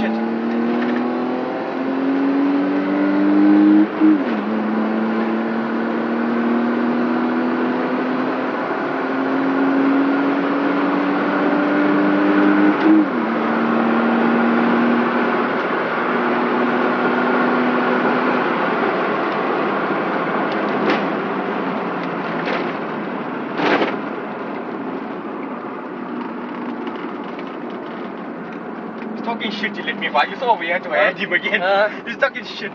shit. talking shit, he let me fight. You saw we had to uh-huh. add him again. Uh, He's talking shit.